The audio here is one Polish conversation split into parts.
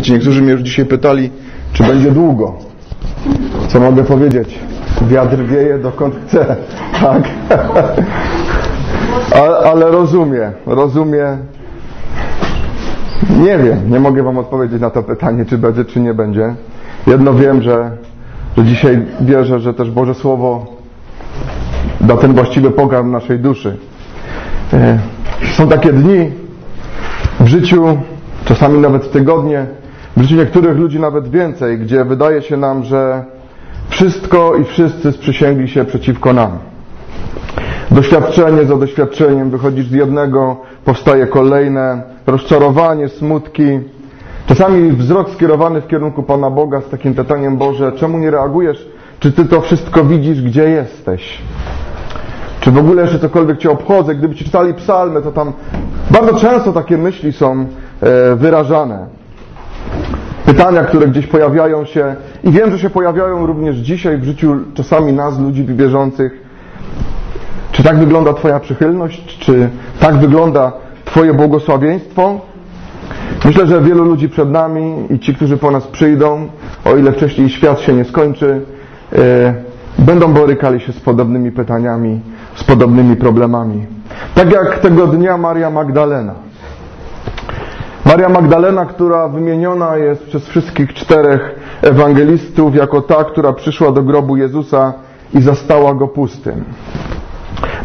Wiecie, niektórzy mnie już dzisiaj pytali, czy będzie długo. Co mogę powiedzieć? Wiatr wieje dokąd chce. Tak. Ale, ale rozumie, rozumie. Nie wiem, nie mogę Wam odpowiedzieć na to pytanie, czy będzie, czy nie będzie. Jedno wiem, że, że dzisiaj wierzę, że też Boże Słowo da ten właściwy pokarm naszej duszy. E, Są takie dni w życiu, czasami nawet tygodnie, w życiu niektórych ludzi nawet więcej, gdzie wydaje się nam, że wszystko i wszyscy sprzysięgli się przeciwko nam. Doświadczenie za doświadczeniem, wychodzisz z jednego, powstaje kolejne, rozczarowanie, smutki. Czasami wzrok skierowany w kierunku Pana Boga z takim pytaniem Boże, czemu nie reagujesz? Czy Ty to wszystko widzisz, gdzie jesteś? Czy w ogóle jeszcze cokolwiek Cię obchodzę? Gdybyście czytali psalmy, to tam bardzo często takie myśli są e, wyrażane. Pytania, które gdzieś pojawiają się i wiem, że się pojawiają również dzisiaj w życiu czasami nas, ludzi wierzących. Czy tak wygląda Twoja przychylność? Czy tak wygląda Twoje błogosławieństwo? Myślę, że wielu ludzi przed nami i ci, którzy po nas przyjdą, o ile wcześniej świat się nie skończy, e, będą borykali się z podobnymi pytaniami, z podobnymi problemami. Tak jak tego dnia Maria Magdalena. Maria Magdalena, która wymieniona jest przez wszystkich czterech ewangelistów jako ta, która przyszła do grobu Jezusa i zastała go pustym.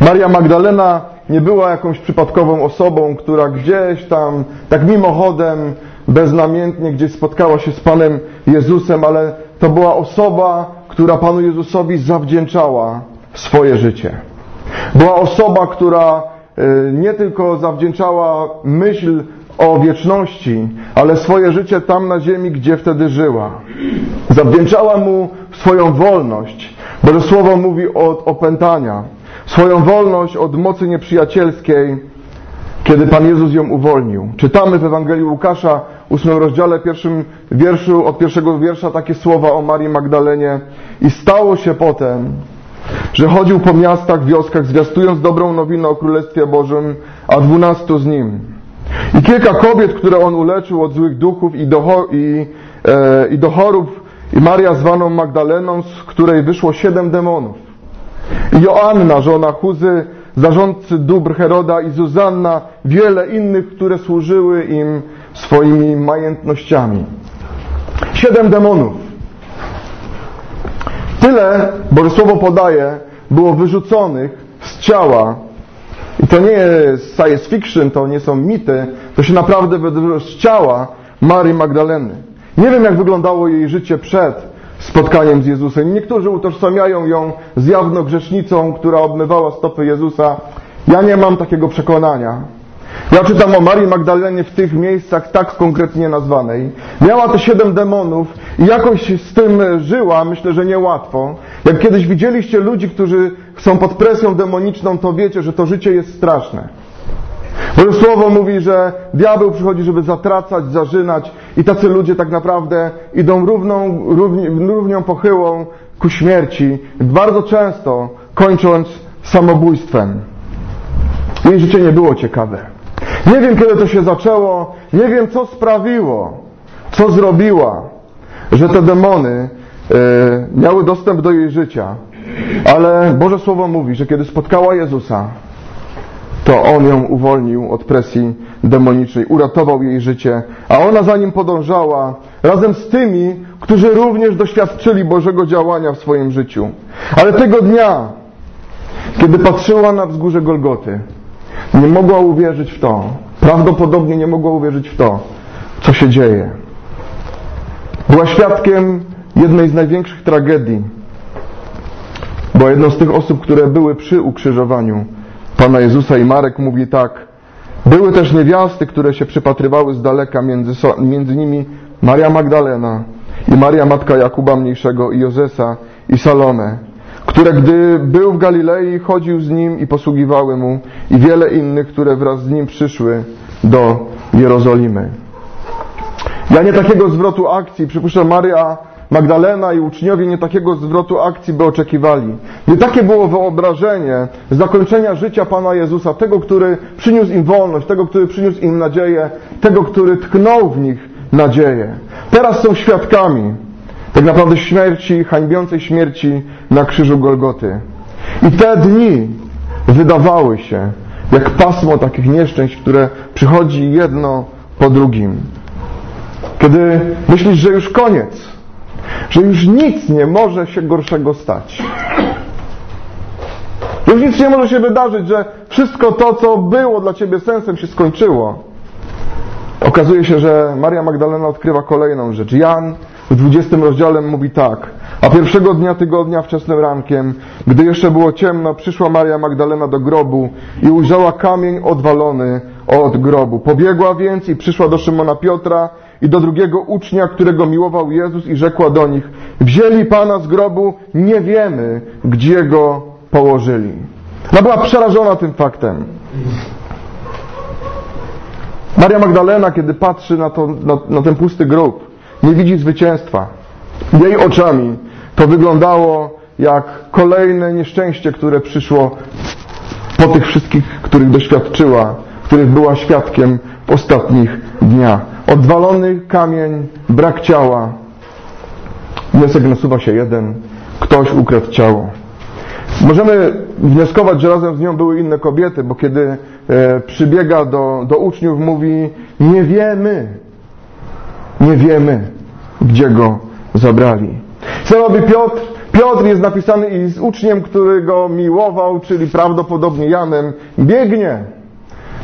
Maria Magdalena nie była jakąś przypadkową osobą, która gdzieś tam, tak mimochodem, beznamiętnie gdzieś spotkała się z Panem Jezusem, ale to była osoba, która Panu Jezusowi zawdzięczała swoje życie. Była osoba, która y, nie tylko zawdzięczała myśl o wieczności, ale swoje życie tam na ziemi, gdzie wtedy żyła. Zawdzięczała mu swoją wolność, bo Słowo mówi od opętania. Swoją wolność od mocy nieprzyjacielskiej, kiedy Pan Jezus ją uwolnił. Czytamy w Ewangelii Łukasza, ósmym rozdziale, pierwszym wierszu, od pierwszego wiersza takie słowa o Marii Magdalenie. I stało się potem, że chodził po miastach, wioskach, zwiastując dobrą nowinę o Królestwie Bożym, a dwunastu z nim. I kilka kobiet, które on uleczył od złych duchów i do, i, e, i do chorób, i Maria zwaną Magdaleną, z której wyszło siedem demonów. I Joanna, żona Chuzy, zarządcy dóbr Heroda i Zuzanna, wiele innych, które służyły im swoimi majętnościami. Siedem demonów. Tyle, Boże Słowo podaje, było wyrzuconych z ciała. I to nie jest science fiction, to nie są mity, to się naprawdę wydarzyło z ciała Marii Magdaleny. Nie wiem, jak wyglądało jej życie przed spotkaniem z Jezusem. Niektórzy utożsamiają ją z jawną grzesznicą, która obmywała stopy Jezusa. Ja nie mam takiego przekonania. Ja czytam o Marii Magdalenie w tych miejscach tak konkretnie nazwanej. Miała te siedem demonów i jakoś z tym żyła, myślę, że niełatwo. Jak kiedyś widzieliście ludzi, którzy są pod presją demoniczną, to wiecie, że to życie jest straszne. Bo Słowo mówi, że diabeł przychodzi, żeby zatracać, zarzynać i tacy ludzie tak naprawdę idą równą, równi, równią pochyłą ku śmierci, bardzo często kończąc samobójstwem. Jej życie nie było ciekawe. Nie wiem, kiedy to się zaczęło, nie wiem, co sprawiło, co zrobiła, że te demony e, miały dostęp do jej życia. Ale Boże Słowo mówi, że kiedy spotkała Jezusa, to On ją uwolnił od presji demonicznej, uratował jej życie, a ona za nim podążała razem z tymi, którzy również doświadczyli Bożego działania w swoim życiu. Ale tego dnia, kiedy patrzyła na wzgórze Golgoty, nie mogła uwierzyć w to, prawdopodobnie nie mogła uwierzyć w to, co się dzieje. Była świadkiem jednej z największych tragedii. Była jedną z tych osób, które były przy ukrzyżowaniu Pana Jezusa i Marek mówi tak. Były też niewiasty, które się przypatrywały z daleka, między, między nimi Maria Magdalena i Maria Matka Jakuba Mniejszego i Jozesa i Salome, które gdy był w Galilei, chodził z nim i posługiwały mu i wiele innych, które wraz z nim przyszły do Jerozolimy. Ja nie takiego zwrotu akcji, przypuszczam Maria Magdalena i uczniowie nie takiego zwrotu akcji by oczekiwali. Nie takie było wyobrażenie zakończenia życia Pana Jezusa, tego, który przyniósł im wolność, tego, który przyniósł im nadzieję, tego, który tknął w nich nadzieję. Teraz są świadkami tak naprawdę śmierci, hańbiącej śmierci na krzyżu Golgoty. I te dni wydawały się jak pasmo takich nieszczęść, które przychodzi jedno po drugim. Kiedy myślisz, że już koniec, że już nic nie może się gorszego stać. Już nic nie może się wydarzyć, że wszystko to, co było dla ciebie sensem, się skończyło. Okazuje się, że Maria Magdalena odkrywa kolejną rzecz. Jan w 20 rozdziale mówi tak. A pierwszego dnia tygodnia wczesnym rankiem, gdy jeszcze było ciemno, przyszła Maria Magdalena do grobu i ujrzała kamień odwalony od grobu. Pobiegła więc i przyszła do Szymona Piotra i do drugiego ucznia, którego miłował Jezus i rzekła do nich, wzięli Pana z grobu, nie wiemy, gdzie go położyli. Ona była przerażona tym faktem. Maria Magdalena, kiedy patrzy na, to, na, na ten pusty grób, nie widzi zwycięstwa. Jej oczami to wyglądało jak kolejne nieszczęście, które przyszło po tych wszystkich, których doświadczyła, których była świadkiem w ostatnich dniach. Odwalony kamień, brak ciała. Wniosek nasuwa się jeden. Ktoś ukradł ciało. Możemy wnioskować, że razem z nią były inne kobiety, bo kiedy e, przybiega do, do uczniów, mówi: Nie wiemy, nie wiemy, gdzie go zabrali. Co robi Piotr? Piotr jest napisany i z uczniem, który go miłował, czyli prawdopodobnie Janem, biegnie.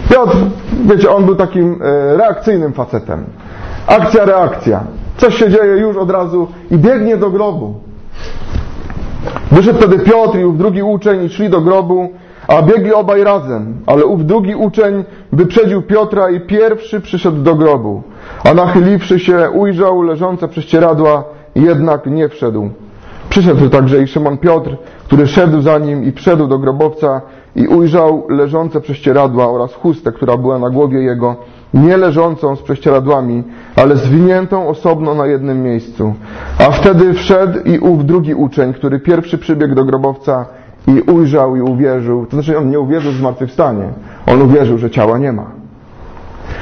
Piotr, wiecie, on był takim e, reakcyjnym facetem. Akcja, reakcja. Coś się dzieje już od razu i biegnie do grobu. Wyszedł wtedy Piotr i ów drugi uczeń i szli do grobu, a biegli obaj razem. Ale ów drugi uczeń wyprzedził Piotra i pierwszy przyszedł do grobu. A nachyliwszy się, ujrzał leżące prześcieradła, jednak nie wszedł. Przyszedł także i Szymon Piotr, który szedł za nim i wszedł do grobowca i ujrzał leżące prześcieradła oraz chustę, która była na głowie jego, nie leżącą z prześcieradłami, ale zwiniętą osobno na jednym miejscu. A wtedy wszedł i ów drugi uczeń, który pierwszy przybiegł do grobowca i ujrzał i uwierzył. To znaczy on nie uwierzył w zmartwychwstanie. On uwierzył, że ciała nie ma.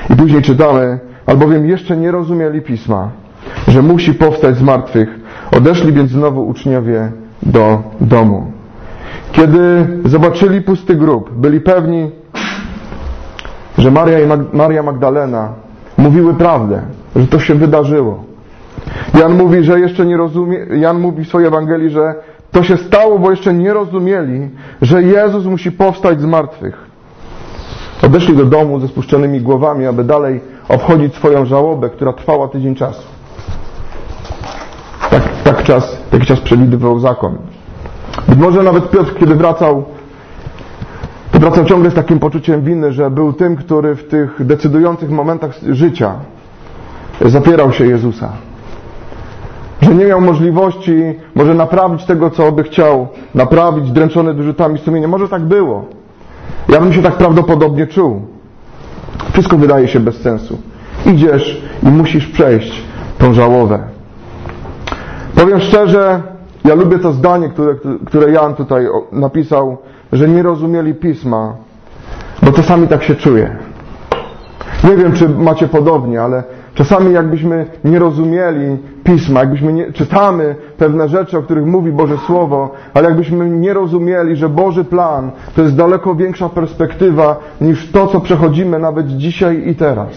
I później czytamy, albowiem jeszcze nie rozumieli Pisma, że musi powstać z martwych. Odeszli więc znowu uczniowie do domu. Kiedy zobaczyli pusty grób, byli pewni, że Maria i Mag Maria Magdalena mówiły prawdę, że to się wydarzyło. Jan mówi, że jeszcze nie rozumie, Jan mówi w swojej Ewangelii, że to się stało, bo jeszcze nie rozumieli, że Jezus musi powstać z martwych. Odeszli do domu ze spuszczonymi głowami, aby dalej obchodzić swoją żałobę, która trwała tydzień czasu. Tak, tak czas, taki czas przewidywał zakon. Być może nawet Piotr, kiedy wracał, wracał ciągle z takim poczuciem winy, że był tym, który w tych decydujących momentach życia zapierał się Jezusa. Że nie miał możliwości może naprawić tego, co by chciał, naprawić dręczony wyrzutami sumienia. Może tak było. Ja bym się tak prawdopodobnie czuł. Wszystko wydaje się bez sensu. Idziesz i musisz przejść tą żałowę. Powiem szczerze, ja lubię to zdanie, które, które Jan tutaj napisał, że nie rozumieli pisma, bo czasami tak się czuję. Nie wiem, czy macie podobnie, ale czasami jakbyśmy nie rozumieli pisma, jakbyśmy nie, czytamy pewne rzeczy, o których mówi Boże Słowo, ale jakbyśmy nie rozumieli, że Boży plan to jest daleko większa perspektywa niż to, co przechodzimy nawet dzisiaj i teraz.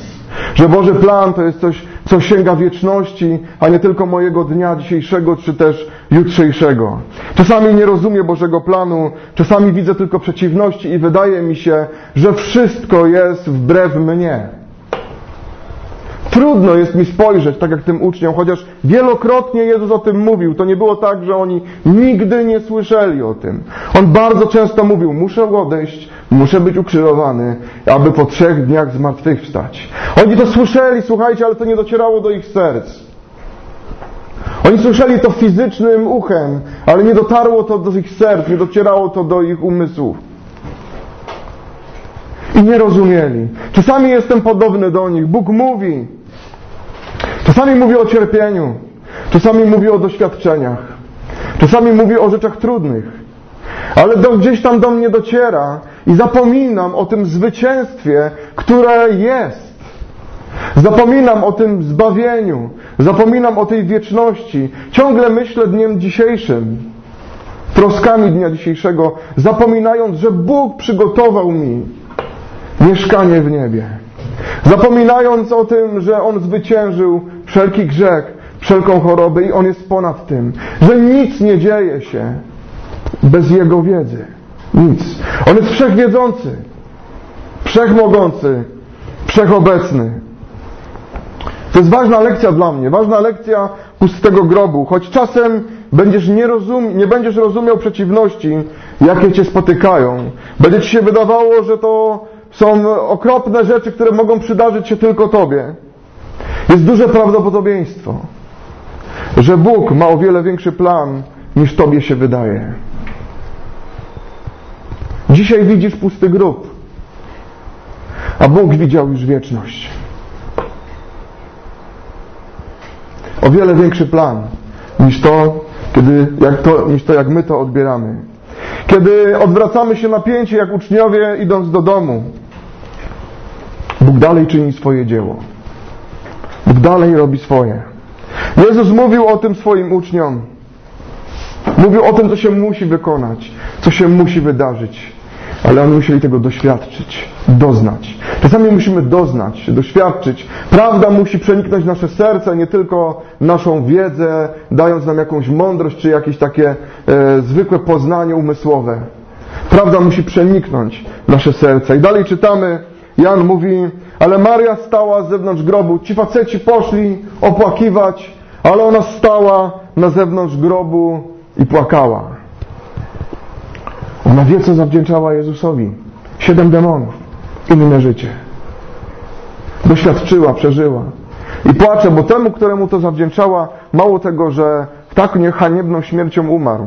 Że Boży plan to jest coś, co sięga wieczności, a nie tylko mojego dnia dzisiejszego, czy też jutrzejszego. Czasami nie rozumiem Bożego planu, czasami widzę tylko przeciwności i wydaje mi się, że wszystko jest wbrew mnie. Trudno jest mi spojrzeć, tak jak tym uczniom, chociaż wielokrotnie Jezus o tym mówił. To nie było tak, że oni nigdy nie słyszeli o tym. On bardzo często mówił, muszę odejść, muszę być ukrzyżowany, aby po trzech dniach zmartwychwstać. Oni to słyszeli, słuchajcie, ale to nie docierało do ich serc. Oni słyszeli to fizycznym uchem, ale nie dotarło to do ich serc, nie docierało to do ich umysłów. I nie rozumieli. Czasami jestem podobny do nich. Bóg mówi, Czasami mówi o cierpieniu, czasami mówi o doświadczeniach, czasami mówi o rzeczach trudnych, ale do, gdzieś tam do mnie dociera i zapominam o tym zwycięstwie, które jest. Zapominam o tym zbawieniu, zapominam o tej wieczności. Ciągle myślę dniem dzisiejszym, troskami dnia dzisiejszego, zapominając, że Bóg przygotował mi mieszkanie w niebie. Zapominając o tym, że On zwyciężył wszelki grzech, wszelką chorobę i On jest ponad tym, że nic nie dzieje się bez Jego wiedzy. Nic. On jest wszechwiedzący, wszechmogący, wszechobecny. To jest ważna lekcja dla mnie, ważna lekcja pustego grobu, choć czasem będziesz nie, rozum, nie będziesz rozumiał przeciwności, jakie cię spotykają. Będzie ci się wydawało, że to są okropne rzeczy, które mogą przydarzyć się tylko tobie. Jest duże prawdopodobieństwo, że Bóg ma o wiele większy plan, niż tobie się wydaje. Dzisiaj widzisz pusty grób, a Bóg widział już wieczność. O wiele większy plan niż to, kiedy, jak to, niż to, jak my to odbieramy. Kiedy odwracamy się napięcie, jak uczniowie idąc do domu, Bóg dalej czyni swoje dzieło. Bóg dalej robi swoje. Jezus mówił o tym swoim uczniom. Mówił o tym, co się musi wykonać, co się musi wydarzyć. Ale oni musieli tego doświadczyć, doznać. Czasami musimy doznać, doświadczyć. Prawda musi przeniknąć nasze serce, nie tylko naszą wiedzę, dając nam jakąś mądrość, czy jakieś takie e, zwykłe poznanie umysłowe. Prawda musi przeniknąć nasze serce. I dalej czytamy, Jan mówi, ale Maria stała z zewnątrz grobu. Ci faceci poszli opłakiwać, ale ona stała na zewnątrz grobu i płakała. Ona wie, co zawdzięczała Jezusowi. Siedem demonów, inne życie. Doświadczyła, przeżyła. I płacze, bo temu, któremu to zawdzięczała, mało tego, że tak niehaniebną śmiercią umarł,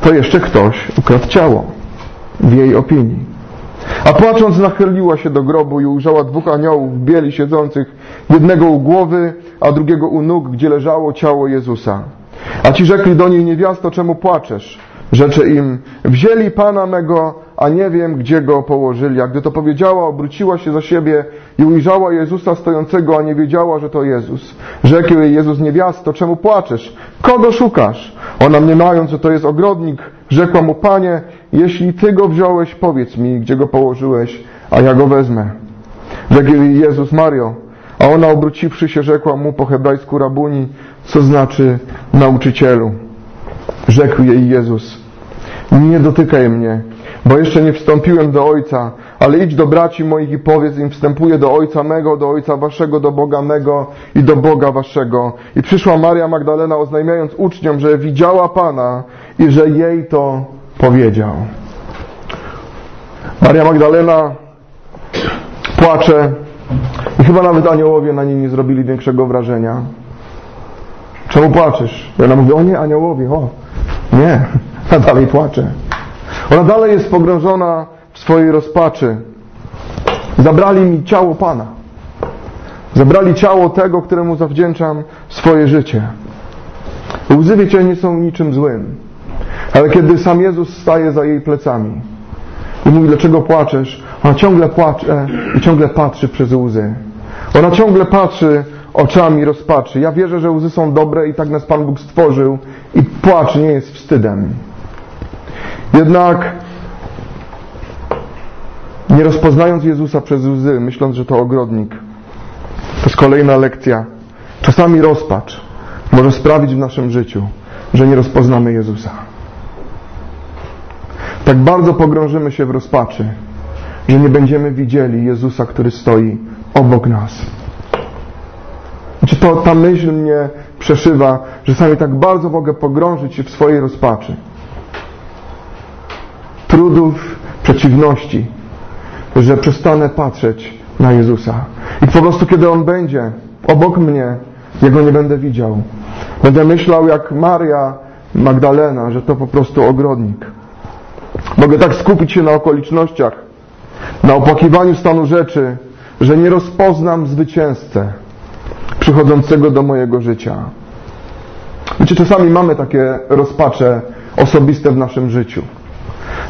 to jeszcze ktoś ukradł ciało, w jej opinii. A płacząc nachyliła się do grobu i ujrzała dwóch aniołów bieli siedzących, jednego u głowy, a drugiego u nóg, gdzie leżało ciało Jezusa. A ci rzekli do niej, niewiasto, czemu płaczesz? Rzecze im, wzięli Pana mego, a nie wiem, gdzie go położyli. A gdy to powiedziała, obróciła się za siebie i ujrzała Jezusa stojącego, a nie wiedziała, że to Jezus. Rzekł jej Jezus, niewiasto, czemu płaczesz? Kogo szukasz? Ona mniemając, że to jest ogrodnik, rzekła mu, Panie, jeśli Ty go wziąłeś, powiedz mi, gdzie go położyłeś, a ja go wezmę. Rzekł jej Jezus, Mario, a ona obróciwszy się, rzekła mu po hebrajsku rabuni, co znaczy nauczycielu. Rzekł jej Jezus, nie dotykaj mnie, bo jeszcze nie wstąpiłem do Ojca, ale idź do braci moich i powiedz im, wstępuję do Ojca mego, do Ojca waszego, do Boga mego i do Boga waszego. I przyszła Maria Magdalena, oznajmiając uczniom, że widziała Pana i że jej to powiedział. Maria Magdalena płacze i chyba nawet aniołowie na niej nie zrobili większego wrażenia. Czemu płaczesz? I ona mówi, o nie, aniołowie, o, nie, ona dalej płacze. Ona dalej jest pogrążona w swojej rozpaczy. Zabrali mi ciało Pana. Zabrali ciało tego, któremu zawdzięczam swoje życie. Łzy, wiecie, nie są niczym złym. Ale kiedy sam Jezus staje za jej plecami i mówi, dlaczego płaczesz, ona ciągle płacze i ciągle patrzy przez łzy. Ona ciągle patrzy oczami rozpaczy. Ja wierzę, że łzy są dobre i tak nas Pan Bóg stworzył i płacz nie jest wstydem. Jednak nie rozpoznając Jezusa przez łzy, myśląc, że to ogrodnik, to jest kolejna lekcja. Czasami rozpacz może sprawić w naszym życiu, że nie rozpoznamy Jezusa. Tak bardzo pogrążymy się w rozpaczy, że nie będziemy widzieli Jezusa, który stoi obok nas. Znaczy to, ta myśl mnie przeszywa, że sami tak bardzo mogę pogrążyć się w swojej rozpaczy. Trudów, przeciwności, że przestanę patrzeć na Jezusa. I po prostu, kiedy On będzie obok mnie, Jego nie będę widział. Będę myślał jak Maria Magdalena, że to po prostu ogrodnik. Mogę tak skupić się na okolicznościach, na opłakiwaniu stanu rzeczy, że nie rozpoznam zwycięzcę przychodzącego do mojego życia. Wiecie, czasami mamy takie rozpacze osobiste w naszym życiu.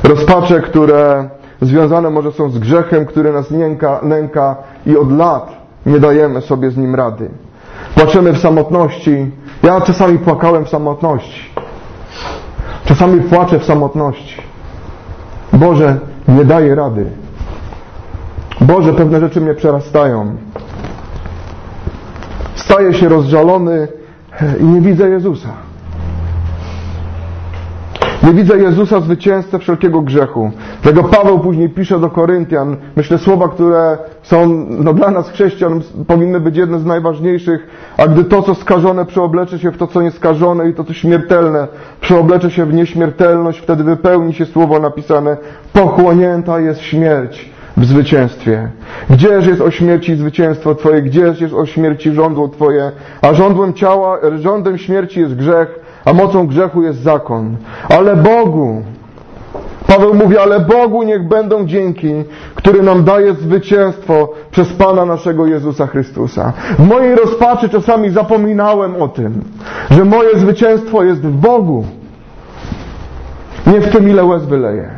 Rozpacze, które związane może są z grzechem, który nas nęka, nęka i od lat nie dajemy sobie z nim rady. Płaczemy w samotności. Ja czasami płakałem w samotności. Czasami płaczę w samotności. Boże, nie daję rady. Boże, pewne rzeczy mnie przerastają. Staję się rozżalony i nie widzę Jezusa. Nie widzę Jezusa zwycięzcę wszelkiego grzechu. Tego Paweł później pisze do Koryntian. Myślę słowa, które są no, dla nas chrześcijan powinny być jedne z najważniejszych. A gdy to, co skażone przeoblecze się w to, co nieskażone i to, co śmiertelne przeoblecze się w nieśmiertelność, wtedy wypełni się słowo napisane pochłonięta jest śmierć w zwycięstwie. Gdzież jest o śmierci zwycięstwo Twoje? Gdzież jest o śmierci żądło Twoje? A rządłem ciała, rządem śmierci jest grzech, a mocą grzechu jest zakon. Ale Bogu, Paweł mówi, ale Bogu niech będą dzięki, który nam daje zwycięstwo przez Pana naszego Jezusa Chrystusa. W mojej rozpaczy czasami zapominałem o tym, że moje zwycięstwo jest w Bogu. Nie w tym, ile łez wyleję,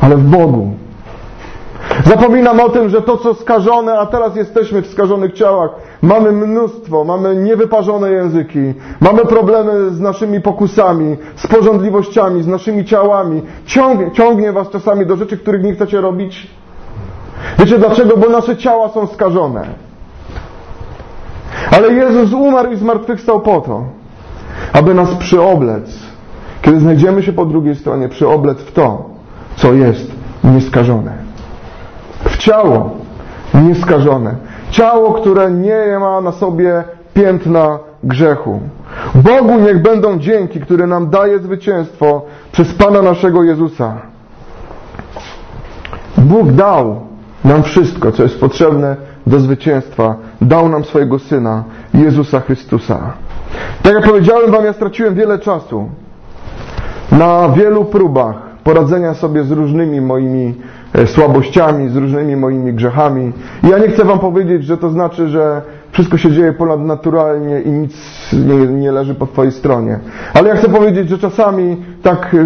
ale w Bogu. Zapominam o tym, że to, co skażone, a teraz jesteśmy w skażonych ciałach, mamy mnóstwo, mamy niewyparzone języki, mamy problemy z naszymi pokusami, z porządliwościami, z naszymi ciałami. Ciągnie, ciągnie was czasami do rzeczy, których nie chcecie robić. Wiecie dlaczego? Bo nasze ciała są skażone. Ale Jezus umarł i zmartwychwstał po to, aby nas przyoblec, kiedy znajdziemy się po drugiej stronie, przyoblec w to, co jest nieskażone ciało nieskażone. Ciało, które nie ma na sobie piętna grzechu. Bogu niech będą dzięki, które nam daje zwycięstwo przez Pana naszego Jezusa. Bóg dał nam wszystko, co jest potrzebne do zwycięstwa. Dał nam swojego Syna, Jezusa Chrystusa. Tak jak powiedziałem Wam, ja straciłem wiele czasu na wielu próbach poradzenia sobie z różnymi moimi słabościami, z różnymi moimi grzechami. I ja nie chcę Wam powiedzieć, że to znaczy, że wszystko się dzieje ponadnaturalnie i nic nie, nie leży po Twojej stronie. Ale ja chcę powiedzieć, że czasami tak e,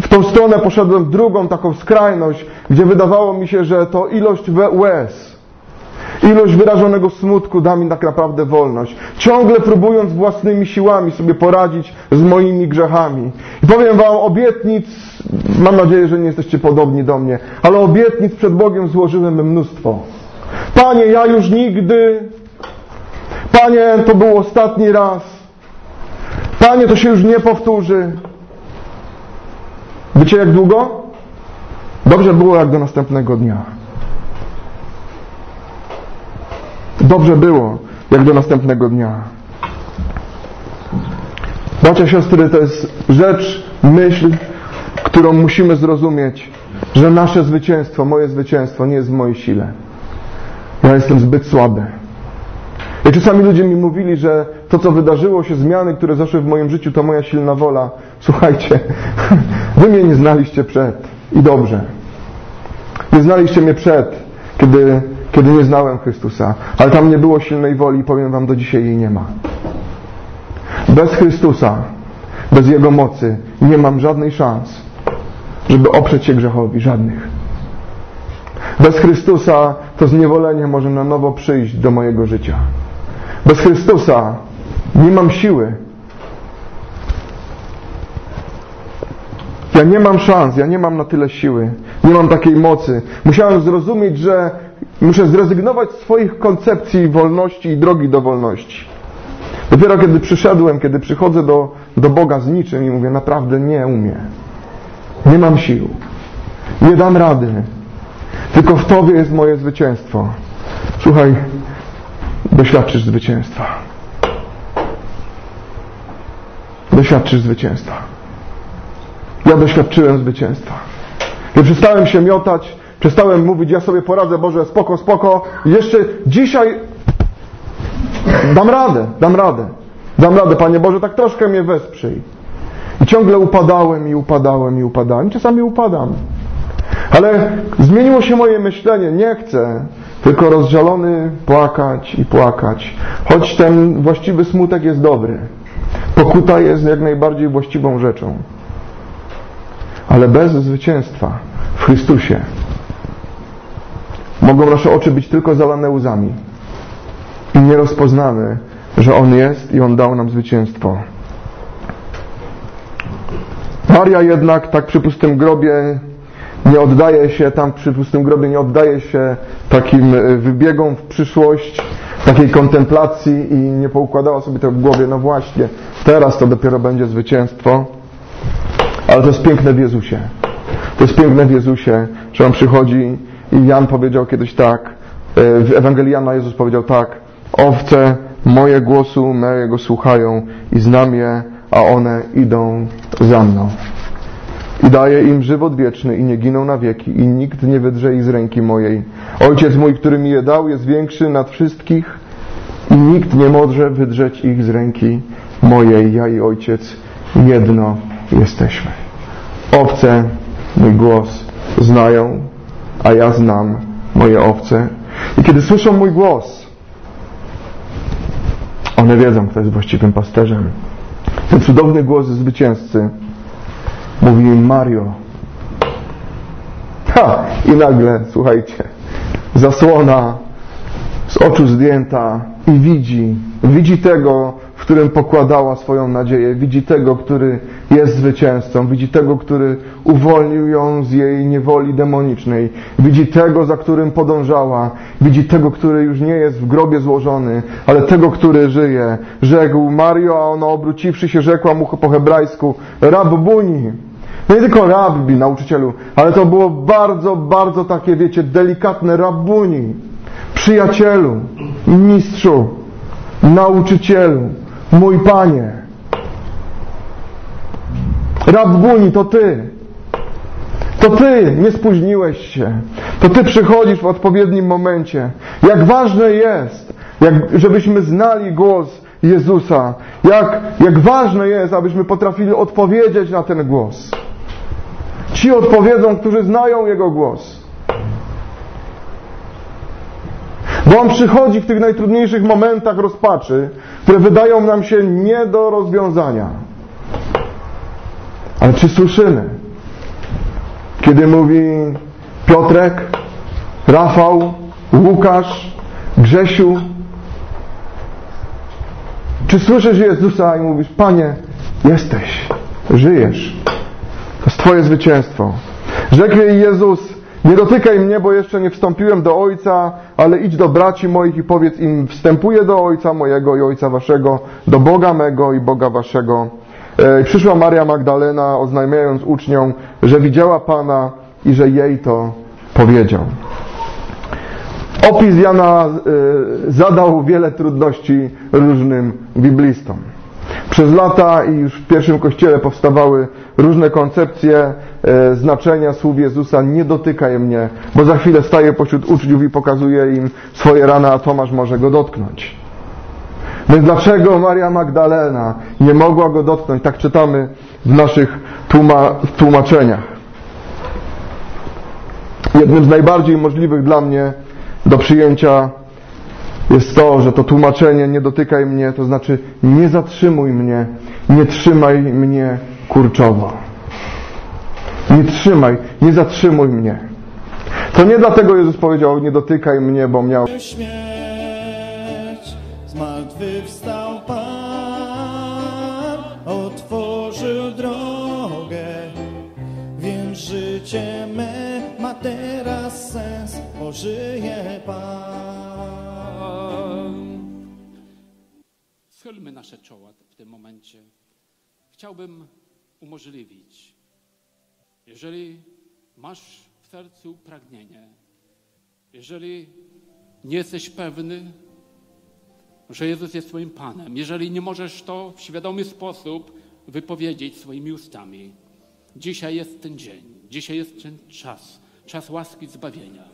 w tą stronę poszedłem drugą taką skrajność, gdzie wydawało mi się, że to ilość łez, Ilość wyrażonego smutku da mi tak naprawdę wolność. Ciągle próbując własnymi siłami sobie poradzić z moimi grzechami. I powiem Wam, obietnic, mam nadzieję, że nie jesteście podobni do mnie, ale obietnic przed Bogiem złożyłem mnóstwo. Panie, ja już nigdy, Panie, to był ostatni raz. Panie, to się już nie powtórzy. Wiecie jak długo? Dobrze było jak do następnego dnia. Dobrze było, jak do następnego dnia. Bracia, siostry, to jest rzecz, myśl, którą musimy zrozumieć, że nasze zwycięstwo, moje zwycięstwo nie jest w mojej sile. Ja jestem zbyt słaby. I czasami ludzie mi mówili, że to, co wydarzyło się, zmiany, które zaszły w moim życiu, to moja silna wola. Słuchajcie, wy mnie nie znaliście przed. I dobrze. Nie znaliście mnie przed, kiedy kiedy nie znałem Chrystusa, ale tam nie było silnej woli i powiem Wam, do dzisiaj jej nie ma. Bez Chrystusa, bez Jego mocy nie mam żadnej szans, żeby oprzeć się grzechowi, żadnych. Bez Chrystusa to zniewolenie może na nowo przyjść do mojego życia. Bez Chrystusa nie mam siły. Ja nie mam szans, ja nie mam na tyle siły, nie mam takiej mocy. Musiałem zrozumieć, że Muszę zrezygnować z swoich koncepcji wolności i drogi do wolności. Dopiero kiedy przyszedłem, kiedy przychodzę do, do Boga z niczym i mówię, naprawdę nie umiem. Nie mam sił. Nie dam rady. Tylko w Tobie jest moje zwycięstwo. Słuchaj, doświadczysz zwycięstwa. Doświadczysz zwycięstwa. Ja doświadczyłem zwycięstwa. Nie przestałem się miotać, Przestałem mówić, ja sobie poradzę, Boże, spoko, spoko. Jeszcze dzisiaj dam radę, dam radę. Dam radę, Panie Boże, tak troszkę mnie wesprzyj. I ciągle upadałem i upadałem i upadałem. Czasami upadam. Ale zmieniło się moje myślenie. Nie chcę tylko rozżalony płakać i płakać. Choć ten właściwy smutek jest dobry. Pokuta jest jak najbardziej właściwą rzeczą. Ale bez zwycięstwa w Chrystusie Mogą nasze oczy być tylko zalane łzami i nie rozpoznamy, że On jest i On dał nam zwycięstwo. Maria jednak tak przy pustym grobie nie oddaje się, tam przy pustym grobie nie oddaje się takim e, wybiegom w przyszłość, takiej kontemplacji i nie poukładała sobie to w głowie, no właśnie, teraz to dopiero będzie zwycięstwo. Ale to jest piękne w Jezusie. To jest piękne w Jezusie, że On przychodzi i Jan powiedział kiedyś tak, e, w Ewangelii Jana Jezus powiedział tak, owce moje głosu mojego słuchają i znam je, a one idą za mną. I daję im żywot wieczny i nie giną na wieki i nikt nie wydrze ich z ręki mojej. Ojciec mój, który mi je dał, jest większy nad wszystkich i nikt nie może wydrzeć ich z ręki mojej. Ja i Ojciec jedno jesteśmy. Owce mój głos znają, a ja znam moje owce. I kiedy słyszą mój głos, one wiedzą, kto jest właściwym pasterzem. Ten cudowny głos zwycięzcy mówi im Mario. Ha! I nagle, słuchajcie, zasłona z oczu zdjęta i widzi, widzi tego, w którym pokładała swoją nadzieję, widzi tego, który jest zwycięzcą, widzi tego, który uwolnił ją z jej niewoli demonicznej, widzi tego, za którym podążała, widzi tego, który już nie jest w grobie złożony, ale tego, który żyje. Rzekł Mario, a ona obróciwszy się rzekła mu po hebrajsku, Rabbuni. No nie tylko rabbi, nauczycielu, ale to było bardzo, bardzo takie, wiecie, delikatne. Rabbuni, przyjacielu, mistrzu, nauczycielu, mój Panie. Rabbuni, to Ty. To Ty nie spóźniłeś się. To Ty przychodzisz w odpowiednim momencie. Jak ważne jest, jak, żebyśmy znali głos Jezusa. Jak, jak ważne jest, abyśmy potrafili odpowiedzieć na ten głos. Ci odpowiedzą, którzy znają Jego głos. Bo On przychodzi w tych najtrudniejszych momentach rozpaczy, które wydają nam się nie do rozwiązania. Ale czy słyszymy? Kiedy mówi Piotrek, Rafał, Łukasz, Grzesiu, czy słyszysz Jezusa i mówisz, Panie, jesteś, żyjesz. To jest Twoje zwycięstwo. Rzekł jej Jezus, nie dotykaj mnie, bo jeszcze nie wstąpiłem do Ojca, ale idź do braci moich i powiedz im, wstępuję do Ojca mojego i Ojca waszego, do Boga mego i Boga waszego. E, przyszła Maria Magdalena, oznajmiając uczniom, że widziała Pana i że jej to powiedział. Opis Jana e, zadał wiele trudności różnym biblistom. Przez lata i już w pierwszym kościele powstawały różne koncepcje e, znaczenia słów Jezusa nie dotykaj mnie, bo za chwilę staje pośród uczniów i pokazuje im swoje rany, a Tomasz może go dotknąć. Więc dlaczego Maria Magdalena nie mogła go dotknąć? Tak czytamy w naszych tłuma tłumaczeniach. Jednym z najbardziej możliwych dla mnie do przyjęcia jest to, że to tłumaczenie nie dotykaj mnie, to znaczy nie zatrzymuj mnie, nie trzymaj mnie kurczowo. Nie trzymaj, nie zatrzymuj mnie. To nie dlatego Jezus powiedział nie dotykaj mnie, bo miał śmierć, Pan, Schylmy nasze czoła w tym momencie. Chciałbym umożliwić, jeżeli masz w sercu pragnienie, jeżeli nie jesteś pewny, że Jezus jest Twoim Panem, jeżeli nie możesz to w świadomy sposób wypowiedzieć swoimi ustami, dzisiaj jest ten dzień, dzisiaj jest ten czas, czas łaski zbawienia.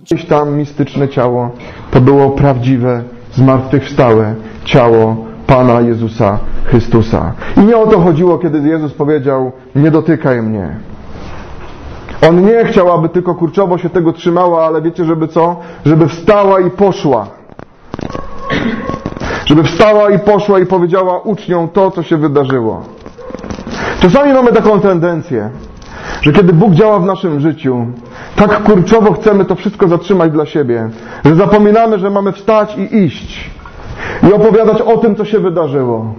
gdzieś tam mistyczne ciało, to było prawdziwe, zmartwychwstałe ciało Pana Jezusa Chrystusa. I nie o to chodziło, kiedy Jezus powiedział, nie dotykaj mnie. On nie chciał, aby tylko kurczowo się tego trzymała, ale wiecie, żeby co? Żeby wstała i poszła. Żeby wstała i poszła i powiedziała uczniom to, co się wydarzyło. Czasami mamy taką tendencję, że kiedy Bóg działa w naszym życiu, tak kurczowo chcemy to wszystko zatrzymać dla siebie, że zapominamy, że mamy wstać i iść i opowiadać o tym, co się wydarzyło.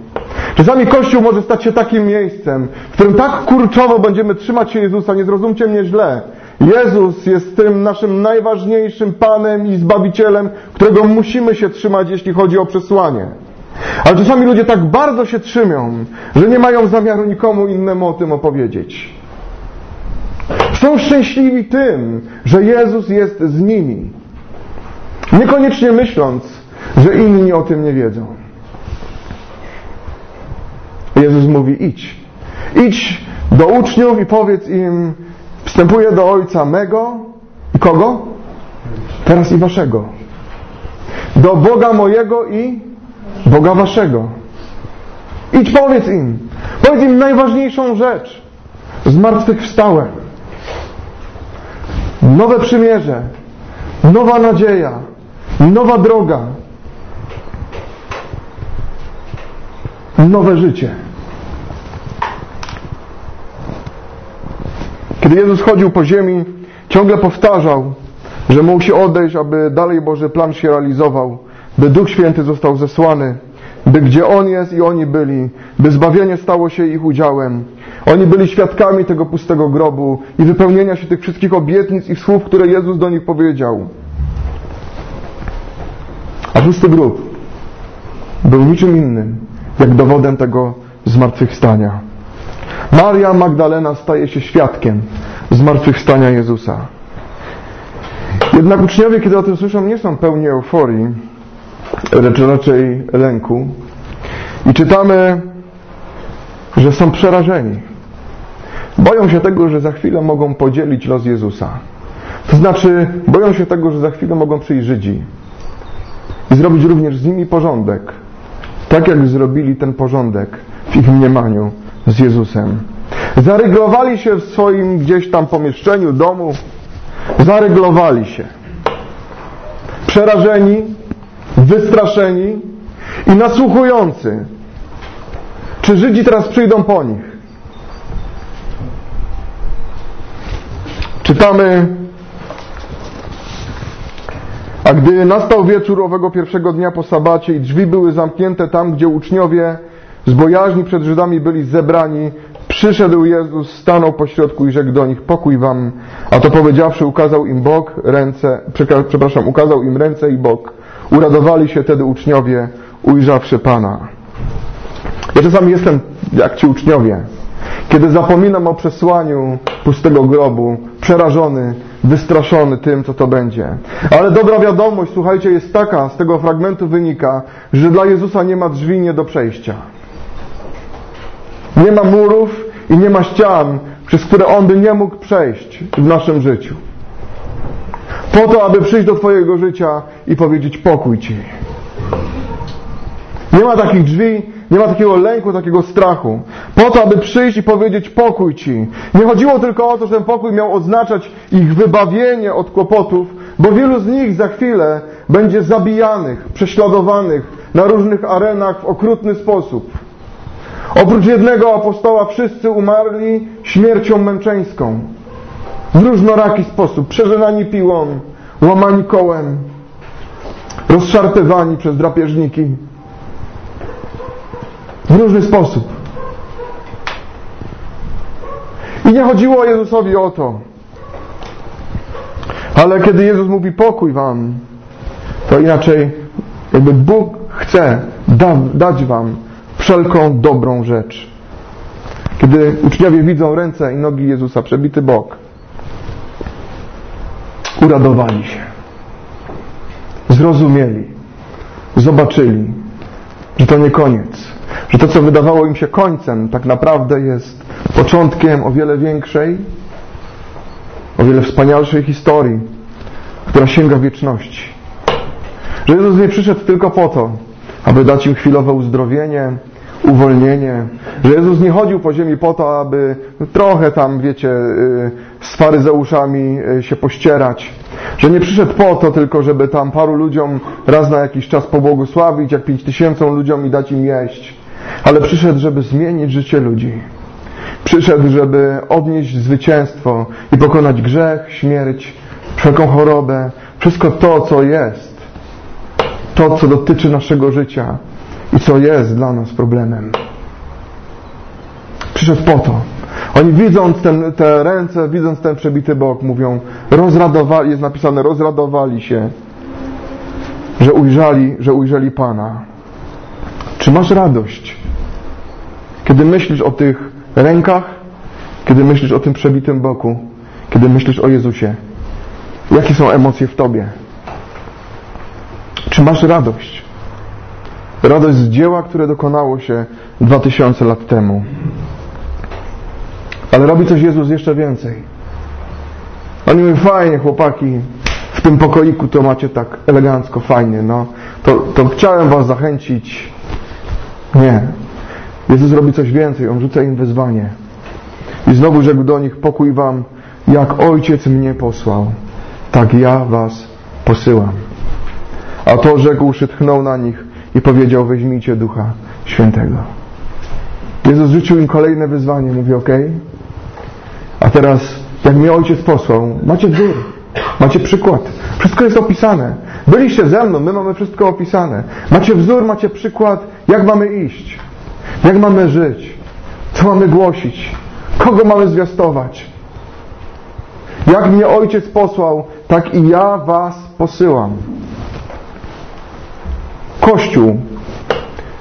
Czasami Kościół może stać się takim miejscem, w którym tak kurczowo będziemy trzymać się Jezusa, nie zrozumcie mnie źle. Jezus jest tym naszym najważniejszym Panem i Zbawicielem, którego musimy się trzymać, jeśli chodzi o przesłanie. Ale czasami ludzie tak bardzo się trzymią, że nie mają zamiaru nikomu innemu o tym opowiedzieć. Są szczęśliwi tym, że Jezus jest z nimi. Niekoniecznie myśląc, że inni o tym nie wiedzą. Jezus mówi: idź. Idź do uczniów i powiedz im: Wstępuję do Ojca mego i kogo? Teraz i waszego. Do Boga mojego i Boga waszego. Idź powiedz im. Powiedz im najważniejszą rzecz. Zmartwychwstałem. Nowe przymierze. Nowa nadzieja. Nowa droga. Nowe życie. Kiedy Jezus chodził po ziemi, ciągle powtarzał, że musi odejść, aby dalej Boży plan się realizował, by Duch Święty został zesłany, by gdzie On jest i oni byli, by zbawienie stało się ich udziałem. Oni byli świadkami tego pustego grobu i wypełnienia się tych wszystkich obietnic i słów, które Jezus do nich powiedział. A pusty grób był niczym innym, jak dowodem tego zmartwychwstania. Maria Magdalena staje się świadkiem zmartwychwstania Jezusa. Jednak uczniowie, kiedy o tym słyszą, nie są pełni euforii, lecz raczej lęku. I czytamy, że są przerażeni. Boją się tego, że za chwilę mogą podzielić los Jezusa. To znaczy, boją się tego, że za chwilę mogą przyjść Żydzi i zrobić również z nimi porządek. Tak jak zrobili ten porządek w ich mniemaniu z Jezusem. Zaryglowali się w swoim gdzieś tam pomieszczeniu, domu. Zaryglowali się. Przerażeni, wystraszeni i nasłuchujący. Czy Żydzi teraz przyjdą po nich? Czytamy a gdy nastał wieczór owego pierwszego dnia po sabacie i drzwi były zamknięte tam, gdzie uczniowie z bojaźni przed Żydami byli zebrani, przyszedł Jezus, stanął pośrodku i rzekł do nich, pokój wam. A to powiedziawszy, ukazał im bok, ręce, przepraszam, ukazał im ręce i bok. Uradowali się wtedy uczniowie, ujrzawszy Pana. Ja czasami jestem jak ci uczniowie. Kiedy zapominam o przesłaniu pustego grobu, przerażony, wystraszony tym, co to będzie. Ale dobra wiadomość, słuchajcie, jest taka, z tego fragmentu wynika, że dla Jezusa nie ma drzwi nie do przejścia. Nie ma murów i nie ma ścian, przez które On by nie mógł przejść w naszym życiu. Po to, aby przyjść do Twojego życia i powiedzieć pokój Ci. Nie ma takich drzwi, nie ma takiego lęku, takiego strachu. Po to, aby przyjść i powiedzieć pokój Ci. Nie chodziło tylko o to, że ten pokój miał oznaczać ich wybawienie od kłopotów, bo wielu z nich za chwilę będzie zabijanych, prześladowanych na różnych arenach w okrutny sposób. Oprócz jednego apostoła wszyscy umarli śmiercią męczeńską. W różnoraki sposób. Przeżynani piłą, łamani kołem, rozszarpywani przez drapieżniki. W różny sposób. I nie chodziło Jezusowi o to. Ale kiedy Jezus mówi pokój wam, to inaczej jakby Bóg chce da, dać wam wszelką dobrą rzecz. Kiedy uczniowie widzą ręce i nogi Jezusa, przebity bok, uradowali się. Zrozumieli. Zobaczyli, że to nie koniec. Że to, co wydawało im się końcem, tak naprawdę jest początkiem o wiele większej, o wiele wspanialszej historii, która sięga wieczności. Że Jezus nie przyszedł tylko po to, aby dać im chwilowe uzdrowienie, uwolnienie. Że Jezus nie chodził po ziemi po to, aby trochę tam, wiecie, y, z faryzeuszami y, się pościerać. Że nie przyszedł po to tylko, żeby tam paru ludziom raz na jakiś czas pobłogosławić, jak pięć tysięcom ludziom i dać im jeść. Ale przyszedł, żeby zmienić życie ludzi. Przyszedł, żeby odnieść zwycięstwo i pokonać grzech, śmierć, wszelką chorobę, wszystko to, co jest, to, co dotyczy naszego życia i co jest dla nas problemem. Przyszedł po to. Oni widząc ten, te ręce, widząc ten przebity bok, mówią, rozradowali, jest napisane, rozradowali się, że ujrzeli, że ujrzeli Pana. Czy masz radość, kiedy myślisz o tych rękach, kiedy myślisz o tym przebitym boku, kiedy myślisz o Jezusie? Jakie są emocje w Tobie? Czy masz radość? Radość z dzieła, które dokonało się dwa tysiące lat temu. Ale robi coś Jezus jeszcze więcej. Oni mówią, fajnie chłopaki, w tym pokoiku to macie tak elegancko, fajnie, no. To, to chciałem was zachęcić. Nie. Jezus robi coś więcej, On rzuca im wyzwanie. I znowu rzekł do nich, pokój wam, jak Ojciec mnie posłał, tak ja was posyłam. A to rzekłszy, tchnął na nich i powiedział, weźmijcie Ducha Świętego. Jezus rzucił im kolejne wyzwanie, mówi, ok, a teraz, jak mnie Ojciec posłał, macie wzór, macie przykład. Wszystko jest opisane. Byliście ze mną, my mamy wszystko opisane. Macie wzór, macie przykład, jak mamy iść, jak mamy żyć, co mamy głosić, kogo mamy zwiastować. Jak mnie Ojciec posłał, tak i ja was posyłam. Kościół,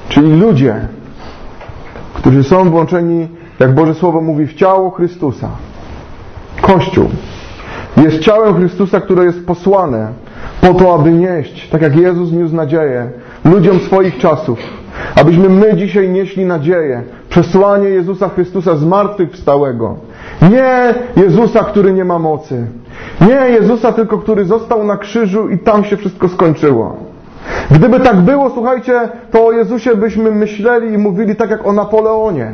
czyli ludzie, którzy są włączeni, jak Boże Słowo mówi, w ciało Chrystusa. Kościół jest ciałem Chrystusa, które jest posłane po to, aby nieść, tak jak Jezus niósł nadzieję, ludziom swoich czasów. Abyśmy my dzisiaj nieśli nadzieję, przesłanie Jezusa Chrystusa zmartwychwstałego. Nie Jezusa, który nie ma mocy. Nie Jezusa tylko, który został na krzyżu i tam się wszystko skończyło. Gdyby tak było, słuchajcie, to o Jezusie byśmy myśleli i mówili tak jak o Napoleonie.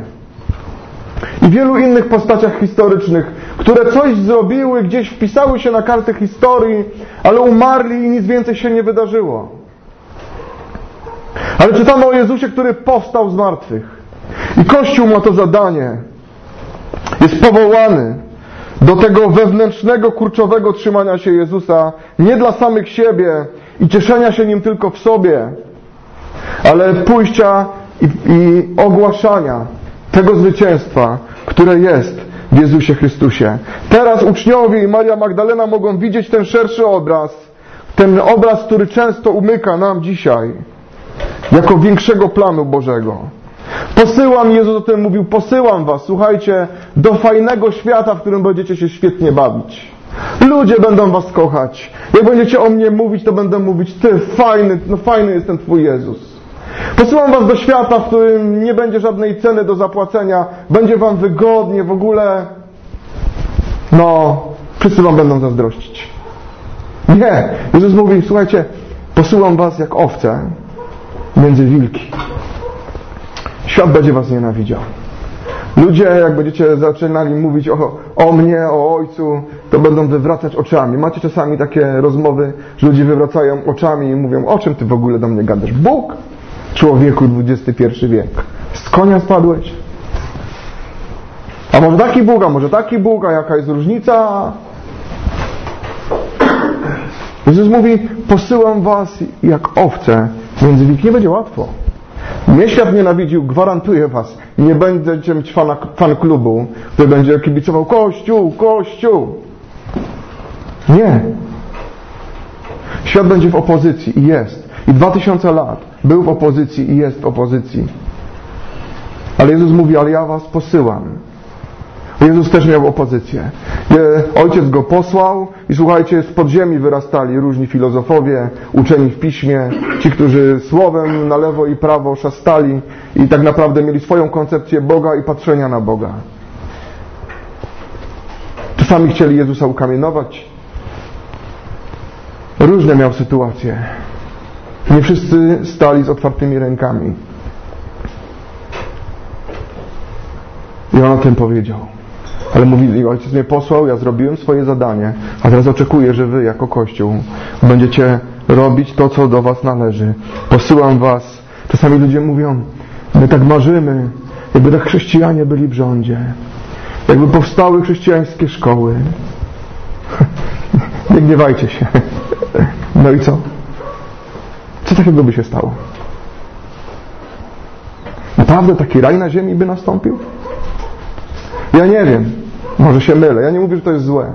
I wielu innych postaciach historycznych, które coś zrobiły, gdzieś wpisały się na kartę historii, ale umarli i nic więcej się nie wydarzyło. Ale czytamy o Jezusie, który powstał z martwych. I Kościół ma to zadanie. Jest powołany do tego wewnętrznego, kurczowego trzymania się Jezusa, nie dla samych siebie i cieszenia się nim tylko w sobie, ale pójścia i, i ogłaszania tego zwycięstwa, które jest w Jezusie Chrystusie. Teraz uczniowie i Maria Magdalena mogą widzieć ten szerszy obraz, ten obraz, który często umyka nam dzisiaj, jako większego planu Bożego. Posyłam, Jezus o tym mówił, posyłam was, słuchajcie, do fajnego świata, w którym będziecie się świetnie bawić. Ludzie będą was kochać. Jak będziecie o mnie mówić, to będę mówić, ty fajny, no fajny jest ten twój Jezus. Posyłam was do świata, w którym nie będzie żadnej ceny do zapłacenia, będzie wam wygodnie, w ogóle, no, wszyscy wam będą zazdrościć. Nie, Jezus mówi, słuchajcie, posyłam was jak owce między wilki. Świat będzie was nienawidział. Ludzie, jak będziecie zaczynali mówić o, o mnie, o Ojcu, to będą wywracać oczami. Macie czasami takie rozmowy, że ludzie wywracają oczami i mówią, o czym ty w ogóle do mnie gadasz? Bóg? Człowieku XXI wiek. Z konia spadłeś? A może taki Bóg, a może taki Bóg, a jaka jest różnica? Jezus mówi, posyłam was jak owce między wilki. Nie będzie łatwo. Mnie świat nienawidził, gwarantuję was. Nie będziecie mieć fana, fan klubu, który będzie kibicował Kościół, Kościół. Nie. Świat będzie w opozycji i jest. I dwa tysiące lat był w opozycji i jest w opozycji. Ale Jezus mówi, ale ja was posyłam. Jezus też miał opozycję. Ojciec go posłał i słuchajcie, z podziemi wyrastali różni filozofowie, uczeni w piśmie, ci, którzy słowem na lewo i prawo szastali i tak naprawdę mieli swoją koncepcję Boga i patrzenia na Boga. Czasami chcieli Jezusa ukamienować. Różne miał sytuacje. Nie wszyscy stali z otwartymi rękami. I on o tym powiedział. Ale mówili, ojciec mnie posłał, ja zrobiłem swoje zadanie, a teraz oczekuję, że wy jako Kościół będziecie robić to, co do was należy. Posyłam was. Czasami ludzie mówią, my tak marzymy, jakby tak chrześcijanie byli w rządzie. jakby powstały chrześcijańskie szkoły. Nie gniewajcie się. No i co? Co takiego by się stało? Naprawdę taki raj na ziemi by nastąpił? Ja nie wiem. Może się mylę. Ja nie mówię, że to jest złe.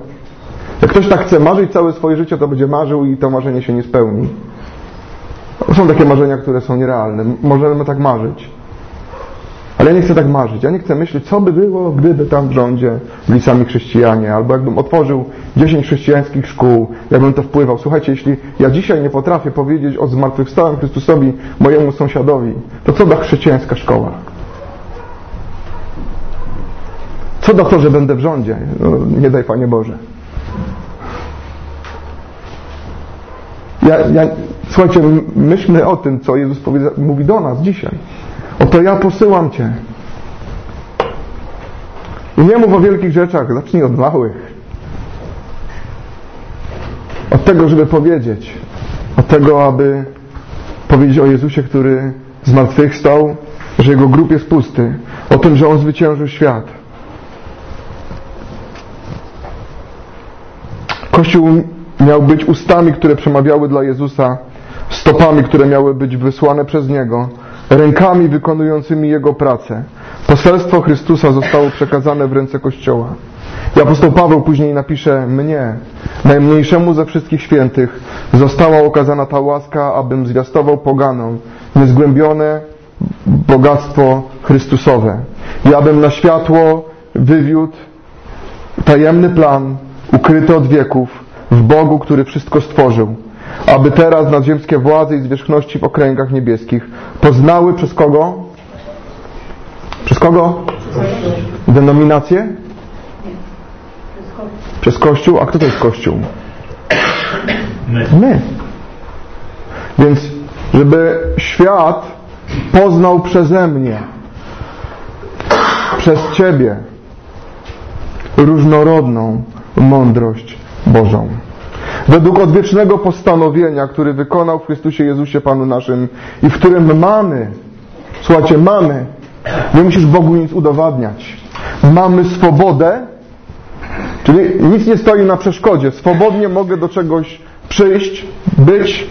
Jak ktoś tak chce marzyć całe swoje życie, to będzie marzył i to marzenie się nie spełni. Są takie marzenia, które są nierealne. Możemy tak marzyć. Ale ja nie chcę tak marzyć. Ja nie chcę myśleć, co by było, gdyby tam w rządzie byli sami chrześcijanie, albo jakbym otworzył 10 chrześcijańskich szkół, jakbym to wpływał. Słuchajcie, jeśli ja dzisiaj nie potrafię powiedzieć o zmartwychwstałym Chrystusowi mojemu sąsiadowi, to co da chrześcijańska szkoła? Co da to, że będę w rządzie? No, nie daj Panie Boże. Ja, ja, słuchajcie, myślmy o tym, co Jezus mówi do nas dzisiaj. Oto ja posyłam Cię. I nie mów o wielkich rzeczach, zacznij od małych. Od tego, żeby powiedzieć. Od tego, aby powiedzieć o Jezusie, który zmartwychwstał, że Jego grób jest pusty. O tym, że On zwyciężył świat. Kościół miał być ustami, które przemawiały dla Jezusa, stopami, które miały być wysłane przez Niego, rękami wykonującymi Jego pracę. Poselstwo Chrystusa zostało przekazane w ręce Kościoła. I apostoł Paweł później napisze mnie, najmniejszemu ze wszystkich świętych, została okazana ta łaska, abym zwiastował poganom niezgłębione bogactwo Chrystusowe. I abym na światło wywiódł tajemny plan, ukryty od wieków, w Bogu, który wszystko stworzył, aby teraz nadziemskie władze i zwierzchności w okręgach niebieskich poznały przez kogo? Przez kogo? Denominację? Przez Kościół. A kto to jest Kościół? My. Więc, żeby świat poznał przeze mnie, przez Ciebie, różnorodną mądrość Bożą. Według odwiecznego postanowienia, który wykonał w Chrystusie Jezusie Panu naszym i w którym mamy, słuchajcie, mamy, nie musisz Bogu nic udowadniać. Mamy swobodę, czyli nic nie stoi na przeszkodzie. Swobodnie mogę do czegoś przyjść, być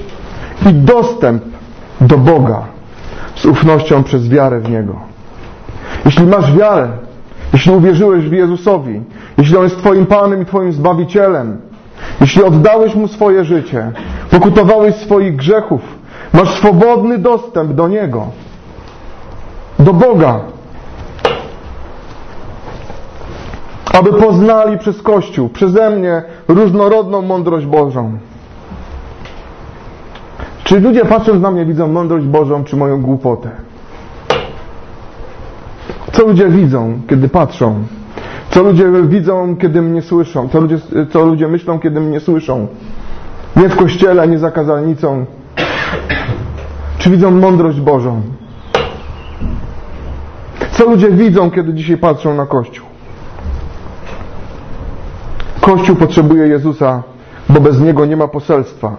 i dostęp do Boga z ufnością przez wiarę w Niego. Jeśli masz wiarę, jeśli uwierzyłeś w Jezusowi, jeśli On jest Twoim Panem i Twoim Zbawicielem, jeśli oddałeś Mu swoje życie, pokutowałeś swoich grzechów, masz swobodny dostęp do Niego, do Boga, aby poznali przez Kościół, przeze mnie różnorodną mądrość Bożą. Czy ludzie patrząc na mnie widzą mądrość Bożą, czy moją głupotę? Co ludzie widzą, kiedy patrzą? Co ludzie widzą, kiedy mnie słyszą? Co ludzie, co ludzie myślą, kiedy mnie słyszą? Nie w kościele, nie za kazalnicą. Czy widzą mądrość Bożą? Co ludzie widzą, kiedy dzisiaj patrzą na Kościół? Kościół potrzebuje Jezusa, bo bez Niego nie ma poselstwa.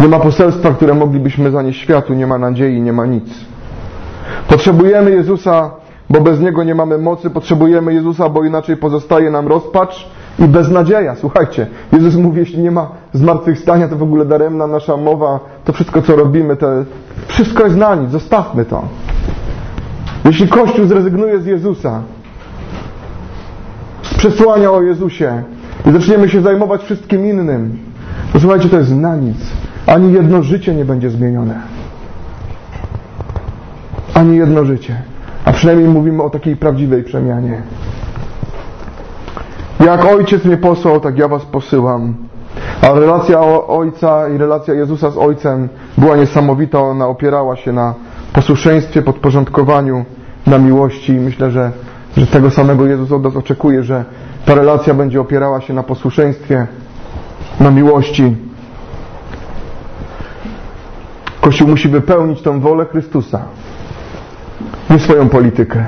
Nie ma poselstwa, które moglibyśmy zanieść światu, nie ma nadziei, nie ma nic. Potrzebujemy Jezusa, bo bez Niego nie mamy mocy, potrzebujemy Jezusa, bo inaczej pozostaje nam rozpacz i beznadzieja. Słuchajcie, Jezus mówi, jeśli nie ma zmartwychwstania, to w ogóle daremna nasza mowa, to wszystko co robimy, to wszystko jest na nic, zostawmy to. Jeśli Kościół zrezygnuje z Jezusa, z przesłania o Jezusie i zaczniemy się zajmować wszystkim innym, to słuchajcie, to jest na nic. Ani jedno życie nie będzie zmienione. Ani jedno życie. A przynajmniej mówimy o takiej prawdziwej przemianie. Jak Ojciec mnie posłał, tak ja was posyłam. A relacja Ojca i relacja Jezusa z Ojcem była niesamowita. Ona opierała się na posłuszeństwie, podporządkowaniu, na miłości. I myślę, że, że tego samego Jezus od nas oczekuje, że ta relacja będzie opierała się na posłuszeństwie, na miłości. Kościół musi wypełnić tą wolę Chrystusa nie swoją politykę.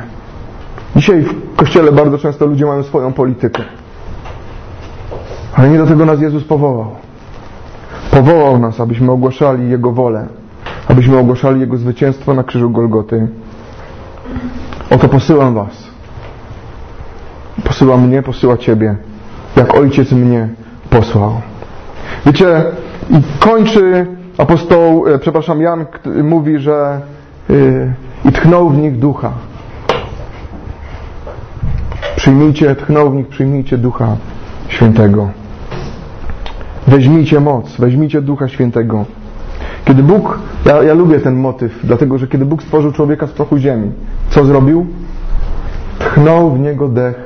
Dzisiaj w Kościele bardzo często ludzie mają swoją politykę. Ale nie do tego nas Jezus powołał. Powołał nas, abyśmy ogłaszali Jego wolę, abyśmy ogłaszali Jego zwycięstwo na krzyżu Golgoty. Oto posyłam Was. posyła mnie, posyła Ciebie, jak Ojciec mnie posłał. Wiecie, i kończy apostoł, e, przepraszam, Jan mówi, że y, i tchnął w nich ducha. Przyjmijcie, tchnął w nich, przyjmijcie ducha świętego. Weźmijcie moc, weźmijcie ducha świętego. Kiedy Bóg, ja, ja lubię ten motyw, dlatego że kiedy Bóg stworzył człowieka z prochu ziemi, co zrobił? Tchnął w niego dech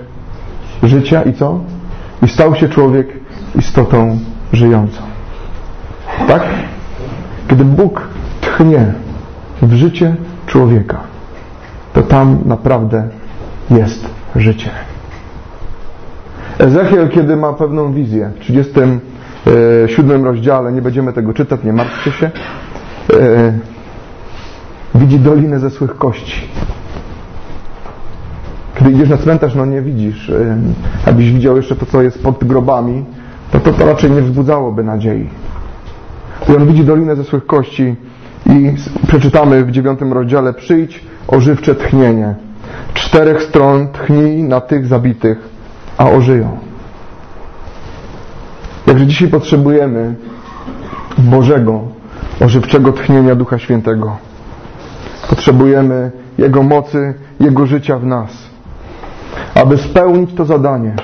życia i co? I stał się człowiek istotą żyjącą. Tak? Kiedy Bóg tchnie w życie człowieka, to tam naprawdę jest życie. Ezechiel, kiedy ma pewną wizję, w 37 rozdziale, nie będziemy tego czytać, nie martwcie się, e, widzi dolinę ze złych kości. Kiedy idziesz na cmentarz, no nie widzisz. e, Abyś widział jeszcze to, co jest pod grobami, to to, to raczej nie wzbudzałoby nadziei. I on widzi dolinę ze złych kości i przeczytamy w dziewiątym rozdziale Przyjdź, ożywcze tchnienie. Czterech stron tchnij na tych zabitych, a ożyją. Jakże dzisiaj potrzebujemy Bożego, ożywczego tchnienia Ducha Świętego. Potrzebujemy Jego mocy, Jego życia w nas, aby spełnić to zadanie,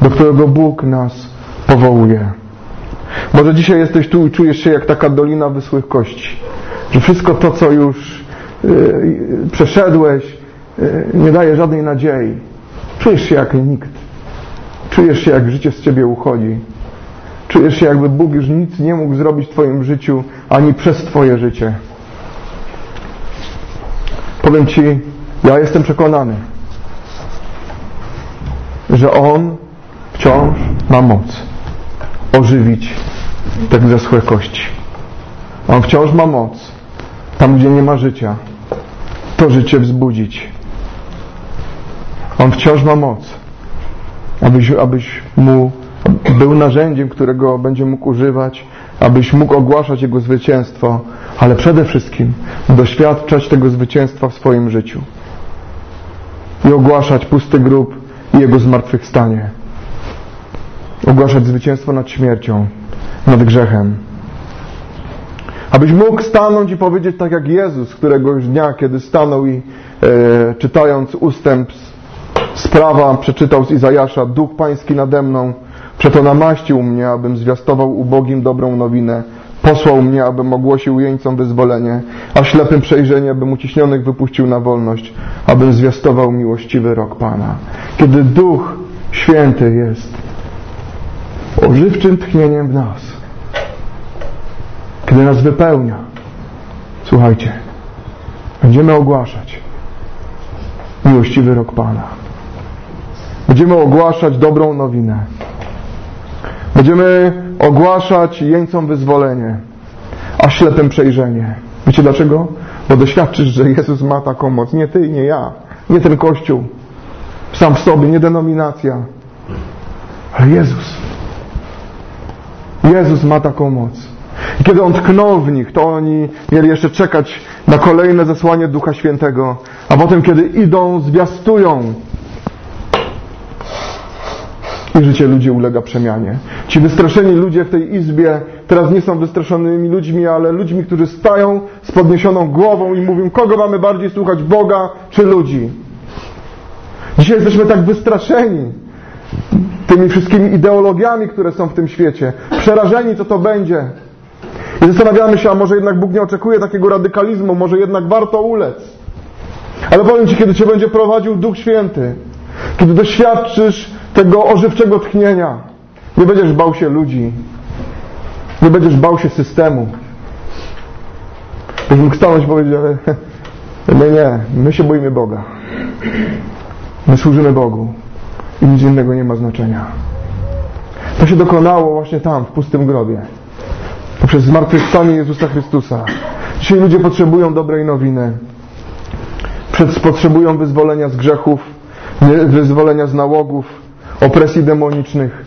do którego Bóg nas powołuje. Może dzisiaj jesteś tu i czujesz się jak taka dolina wysłych kości, że wszystko to, co już yy, przeszedłeś, yy, nie daje żadnej nadziei. Czujesz się jak nikt. Czujesz się jak życie z ciebie uchodzi. Czujesz się jakby Bóg już nic nie mógł zrobić w twoim życiu, ani przez twoje życie. Powiem ci, ja jestem przekonany, że On wciąż ma moc ożywić te zaschłe kości. On wciąż ma moc tam, gdzie nie ma życia, to życie wzbudzić. On wciąż ma moc, abyś, abyś mu był narzędziem, którego będzie mógł używać, abyś mógł ogłaszać Jego zwycięstwo, ale przede wszystkim doświadczać tego zwycięstwa w swoim życiu i ogłaszać pusty grób i Jego zmartwychwstanie. Ogłaszać zwycięstwo nad śmiercią, nad grzechem. Abyś mógł stanąć i powiedzieć tak jak Jezus, któregoś dnia, kiedy stanął i e, czytając ustęp z, z prawa, przeczytał z Izajasza, Duch Pański nade mną, przeto namaścił mnie, abym zwiastował ubogim dobrą nowinę, posłał mnie, abym ogłosił jeńcom wyzwolenie, a ślepym przejrzenie, abym uciśnionych wypuścił na wolność, abym zwiastował miłościwy rok Pana. Kiedy Duch Święty jest ożywczym tchnieniem w nas, kiedy nas wypełnia, słuchajcie, będziemy ogłaszać miłościwy rok Pana. Będziemy ogłaszać dobrą nowinę. Będziemy ogłaszać jeńcom wyzwolenie, a ślepym przejrzenie. Wiecie dlaczego? Bo doświadczysz, że Jezus ma taką moc. Nie ty, nie ja, nie ten Kościół, sam w sobie, nie denominacja, ale Jezus. Jezus ma taką moc. I kiedy On tknął w nich, to oni mieli jeszcze czekać na kolejne zesłanie Ducha Świętego, a potem, kiedy idą, zwiastują i życie ludzi ulega przemianie. Ci wystraszeni ludzie w tej izbie teraz nie są wystraszonymi ludźmi, ale ludźmi, którzy stają z podniesioną głową i mówią, kogo mamy bardziej słuchać, Boga czy ludzi. Dzisiaj jesteśmy tak wystraszeni tymi wszystkimi ideologiami, które są w tym świecie, przerażeni, co to będzie. I zastanawiamy się, a może jednak Bóg nie oczekuje takiego radykalizmu, może jednak warto ulec. Ale powiem Ci, kiedy Cię będzie prowadził Duch Święty, kiedy doświadczysz tego ożywczego tchnienia, nie będziesz bał się ludzi, nie będziesz bał się systemu. Będziesz mógł stanąć i powiedzieć, ale nie, nie, my się boimy Boga. My służymy Bogu i nic innego nie ma znaczenia. To się dokonało właśnie tam, w pustym grobie. Poprzez zmartwychwstanie Jezusa Chrystusa. Dzisiaj ludzie potrzebują dobrej nowiny. Potrzebują wyzwolenia z grzechów, wyzwolenia z nałogów, opresji demonicznych.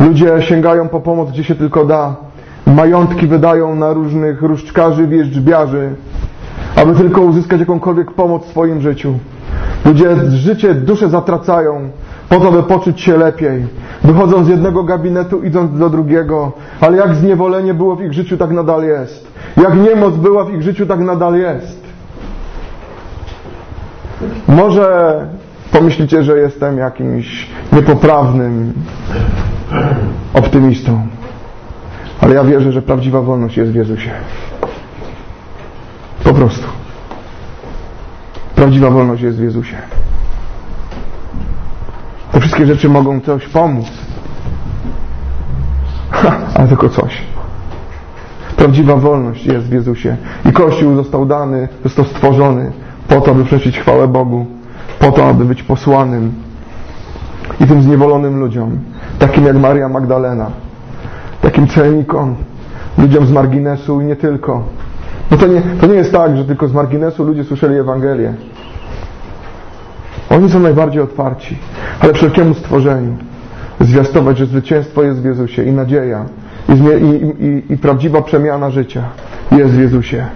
Ludzie sięgają po pomoc, gdzie się tylko da. Majątki wydają na różnych różdżkarzy, wierzbiarzy, aby tylko uzyskać jakąkolwiek pomoc w swoim życiu. Ludzie życie, duszę zatracają, po to, by poczuć się lepiej. Wychodzą z jednego gabinetu, idąc do drugiego, ale jak zniewolenie było w ich życiu, tak nadal jest. Jak niemoc była w ich życiu, tak nadal jest. Może pomyślicie, że jestem jakimś niepoprawnym optymistą, ale ja wierzę, że prawdziwa wolność jest w Jezusie. Po prostu. Prawdziwa wolność jest w Jezusie. Te wszystkie rzeczy mogą coś pomóc. Ha, ale tylko coś. Prawdziwa wolność jest w Jezusie. I Kościół został dany, został stworzony po to, aby przecić chwałę Bogu, po to, aby być posłanym i tym zniewolonym ludziom, takim jak Maria Magdalena, takim celnikom, ludziom z marginesu i nie tylko. No to nie, to nie jest tak, że tylko z marginesu ludzie słyszeli Ewangelię. Oni są najbardziej otwarci, ale wszelkiemu stworzeniu zwiastować, że zwycięstwo jest w Jezusie i nadzieja i, i, i, i prawdziwa przemiana życia jest w Jezusie.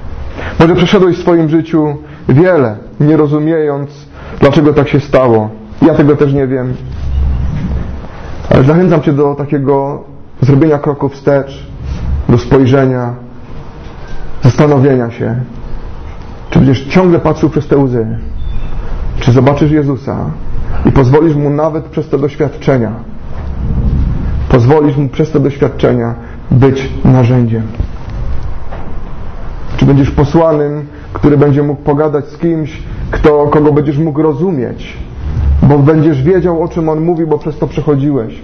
Może przeszedłeś w swoim życiu wiele, nie rozumiejąc, dlaczego tak się stało. Ja tego też nie wiem. Ale zachęcam Cię do takiego zrobienia kroku wstecz, do spojrzenia, zastanowienia się, czy będziesz ciągle patrzył przez te łzy, czy zobaczysz Jezusa i pozwolisz Mu nawet przez te doświadczenia, pozwolisz Mu przez te doświadczenia być narzędziem. Czy będziesz posłanym, który będzie mógł pogadać z kimś, kto, kogo będziesz mógł rozumieć, bo będziesz wiedział, o czym On mówi, bo przez to przechodziłeś.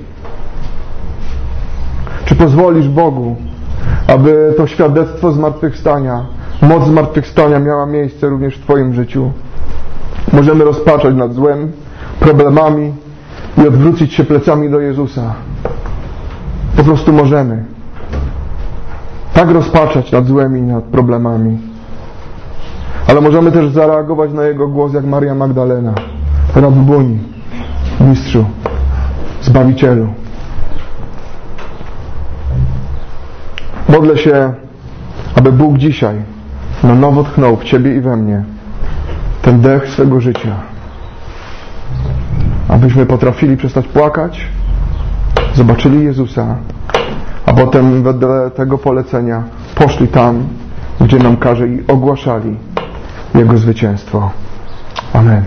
Czy pozwolisz Bogu, aby to świadectwo zmartwychwstania, moc zmartwychwstania miała miejsce również w Twoim życiu? Możemy rozpaczać nad złem, problemami i odwrócić się plecami do Jezusa. Po prostu możemy. Tak rozpaczać nad złem i nad problemami. Ale możemy też zareagować na Jego głos jak Maria Magdalena. Rabbuni, Mistrzu, Zbawicielu. Modlę się, aby Bóg dzisiaj na nowo tchnął w Ciebie i we mnie ten dech swego życia. Abyśmy potrafili przestać płakać, zobaczyli Jezusa, a potem wedle tego polecenia poszli tam, gdzie nam każe i ogłaszali Jego zwycięstwo. Amen.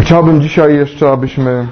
Chciałbym dzisiaj jeszcze, abyśmy